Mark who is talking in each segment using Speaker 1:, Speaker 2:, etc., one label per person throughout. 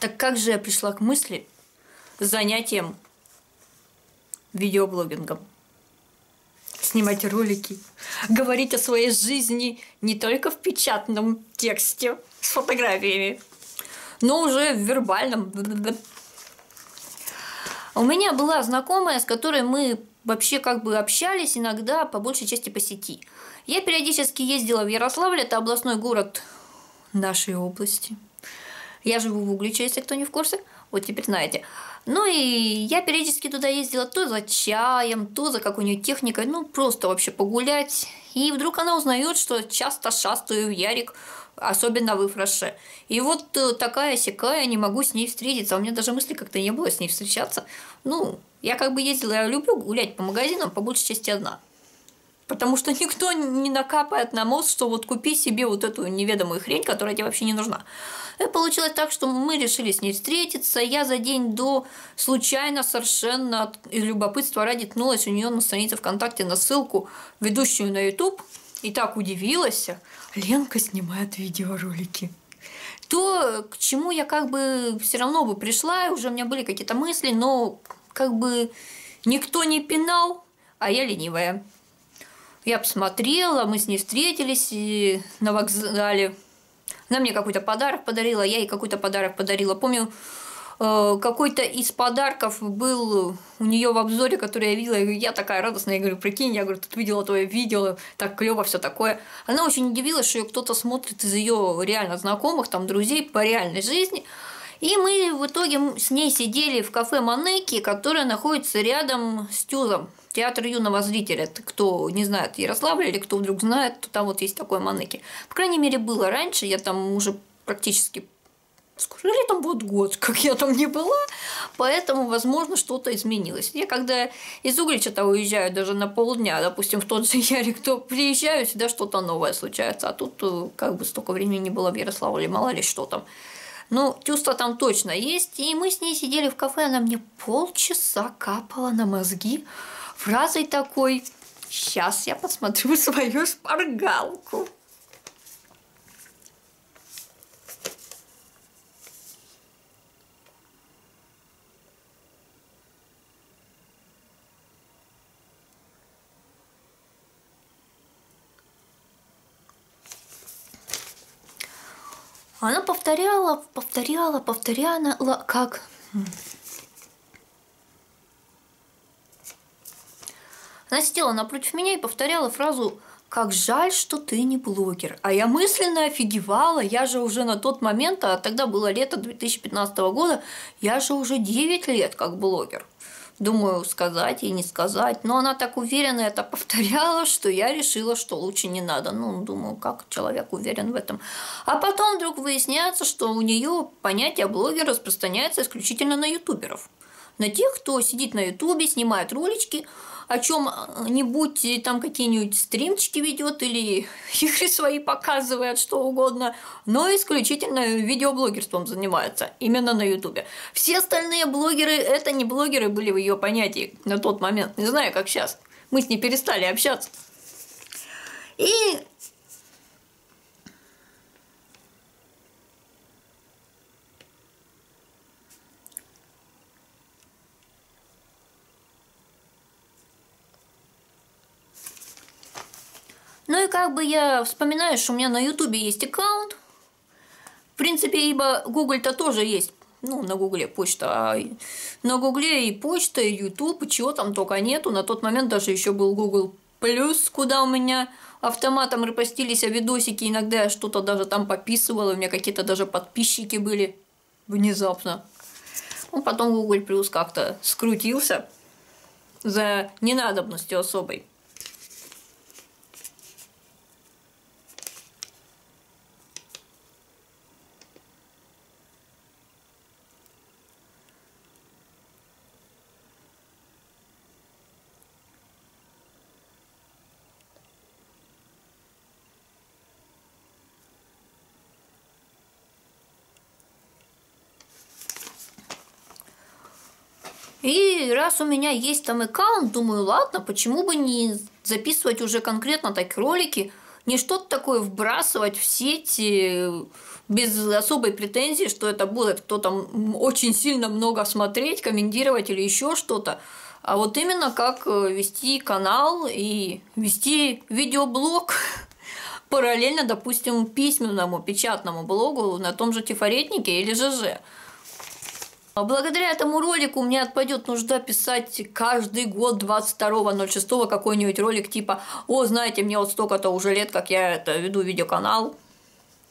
Speaker 1: Так как же я пришла к мысли с занятием видеоблогингом? Снимать ролики, говорить о своей жизни не только в печатном тексте с фотографиями, но уже в вербальном. У меня была знакомая, с которой мы вообще как бы общались иногда по большей части по сети. Я периодически ездила в Ярославль, это областной город нашей области. Я живу в Угличе, если кто не в курсе. Вот теперь знаете. Ну и я периодически туда ездила то за чаем, то за какой-нибудь техникой, ну просто вообще погулять. И вдруг она узнает, что часто шастаю в Ярик, особенно в Ифраше. И вот э, такая сякая, не могу с ней встретиться. У меня даже мысли как-то не было с ней встречаться. Ну, я как бы ездила, я люблю гулять по магазинам, по большей части одна. Потому что никто не накапает на мозг, что вот купи себе вот эту неведомую хрень, которая тебе вообще не нужна. И получилось так, что мы решили с ней встретиться. Я за день до случайно совершенно из любопытства ради ткнулась у нее на странице ВКонтакте на ссылку, ведущую на YouTube, и так удивилась. Ленка снимает видеоролики то, к чему я как бы все равно бы пришла, уже у меня были какие-то мысли, но как бы никто не пинал, а я ленивая. Я посмотрела, мы с ней встретились на вокзале. Она мне какой-то подарок подарила, я ей какой-то подарок подарила. Помню, э, какой-то из подарков был у нее в обзоре, который я видела, я такая радостная, я говорю, прикинь, я говорю, тут видела твое видео, так клево все такое. Она очень удивилась, что ее кто-то смотрит из ее реально знакомых, там, друзей по реальной жизни. И мы в итоге с ней сидели в кафе Манеки, которое находится рядом с Тюзом. Театр юного зрителя. Кто не знает Ярославля или кто вдруг знает, то там вот есть такой Манеки. По крайней мере, было раньше, я там уже практически скоро ли там будет год, как я там не была, поэтому, возможно, что-то изменилось. Я когда из Углича-то уезжаю даже на полдня, допустим, в тот же Ярик, то приезжаю, всегда что-то новое случается, а тут э, как бы столько времени не было в Ярославле, мало ли что там. Ну, чувство там точно есть. И мы с ней сидели в кафе, она мне полчаса капала на мозги фразой такой «Сейчас я посмотрю свою шпаргалку». Она повторяла, повторяла, повторяла, как... Она сидела напротив меня и повторяла фразу «Как жаль, что ты не блогер». А я мысленно офигевала, я же уже на тот момент, а тогда было лето 2015 года, я же уже 9 лет как блогер. Думаю, сказать и не сказать. Но она так уверенно это повторяла, что я решила, что лучше не надо. Ну, думаю, как человек уверен в этом. А потом вдруг выясняется, что у нее понятие блогер распространяется исключительно на ютуберов. На тех, кто сидит на ютубе, снимает ролички, о чем-нибудь э, там какие-нибудь стримчики ведет или игры свои показывает, что угодно, но исключительно видеоблогерством занимается, именно на Ютубе. Все остальные блогеры – это не блогеры были в ее понятии на тот момент, не знаю, как сейчас. Мы с ней перестали общаться. И Ну и как бы я вспоминаю, что у меня на Ютубе есть аккаунт. В принципе, ибо Google-то тоже есть. Ну, на Гугле почта. А на Гугле и почта, и Ютуб, и чего там только нету. На тот момент даже еще был Google Плюс, куда у меня автоматом репостились а видосики. Иногда я что-то даже там пописывала. У меня какие-то даже подписчики были внезапно. Ну, потом Google Плюс как-то скрутился за ненадобностью особой. И раз у меня есть там аккаунт, думаю, ладно, почему бы не записывать уже конкретно такие ролики, не что-то такое вбрасывать в сети без особой претензии, что это будет кто-то очень сильно много смотреть, комментировать или еще что-то. А вот именно как э, вести канал и вести видеоблог параллельно, допустим, письменному, печатному блогу на том же Тифаретнике или ЖЖ. А благодаря этому ролику мне отпадет нужда писать каждый год 22.06 какой-нибудь ролик типа «О, знаете, мне вот столько-то уже лет, как я это веду видеоканал,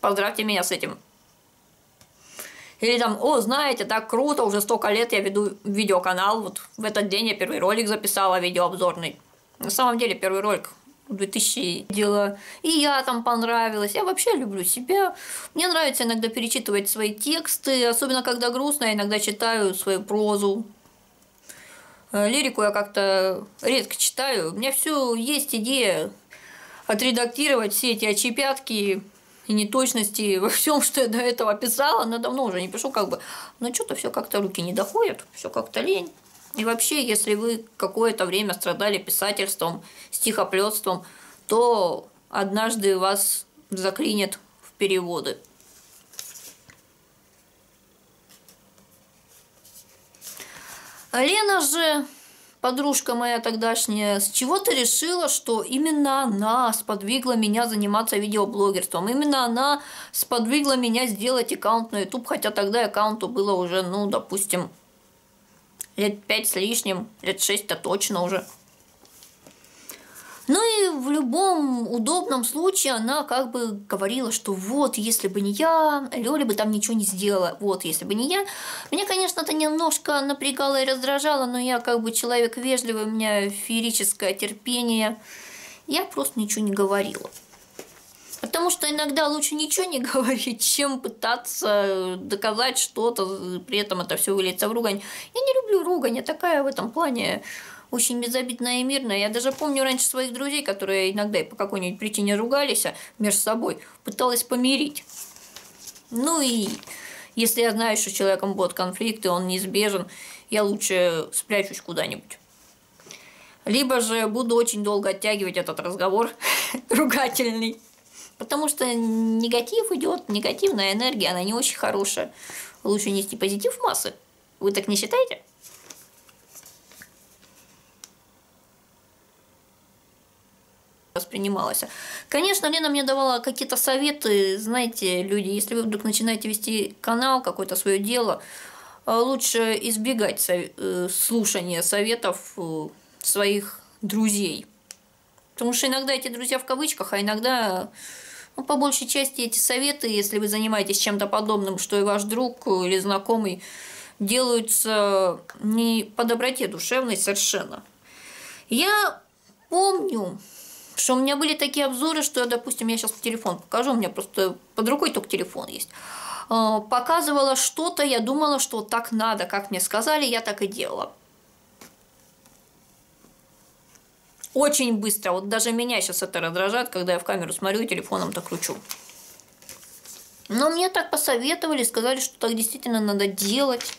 Speaker 1: поздравьте меня с этим». Или там «О, знаете, так круто, уже столько лет я веду видеоканал, вот в этот день я первый ролик записала, видеообзорный». На самом деле первый ролик 2000 дела. И я там понравилась. Я вообще люблю себя. Мне нравится иногда перечитывать свои тексты, особенно когда грустно, я иногда читаю свою прозу. Э, лирику я как-то редко читаю. У меня все есть идея отредактировать все эти очепятки и неточности во всем, что я до этого писала, но давно уже не пишу, как бы, но что-то все как-то руки не доходят, все как-то лень. И вообще, если вы какое-то время страдали писательством, стихоплетством, то однажды вас заклинит в переводы. Лена же, подружка моя тогдашняя, с чего ты решила, что именно она сподвигла меня заниматься видеоблогерством? Именно она сподвигла меня сделать аккаунт на YouTube, хотя тогда аккаунту было уже, ну, допустим, лет пять с лишним, лет шесть-то точно уже. Ну и в любом удобном случае она как бы говорила, что вот, если бы не я, Лёля бы там ничего не сделала. Вот, если бы не я. Меня, конечно, это немножко напрягало и раздражало, но я как бы человек вежливый, у меня феерическое терпение. Я просто ничего не говорила. Потому что иногда лучше ничего не говорить, чем пытаться доказать что-то, при этом это все выльется в ругань. Я не люблю ругань, я такая в этом плане очень безобидная и мирная. Я даже помню раньше своих друзей, которые иногда по какой-нибудь причине ругались а между собой, пыталась помирить. Ну и если я знаю, что человеком будет конфликт, и он неизбежен, я лучше спрячусь куда-нибудь. Либо же буду очень долго оттягивать этот разговор ругательный. Потому что негатив идет, негативная энергия, она не очень хорошая. Лучше нести позитив в массы. Вы так не считаете? воспринималось. Конечно, Лена мне давала какие-то советы. Знаете, люди, если вы вдруг начинаете вести канал, какое-то свое дело, э, лучше избегать э, слушания советов э, своих друзей. Потому что иногда эти друзья в кавычках, а иногда ну, по большей части эти советы, если вы занимаетесь чем-то подобным, что и ваш друг или знакомый, делаются не по доброте душевной совершенно. Я помню, что у меня были такие обзоры, что, допустим, я сейчас телефон покажу, у меня просто под рукой только телефон есть. А, показывала что-то, я думала, что так надо, как мне сказали, я так и делала. Очень быстро. Вот даже меня сейчас это раздражает, когда я в камеру смотрю и телефоном так кручу. Но мне так посоветовали, сказали, что так действительно надо делать.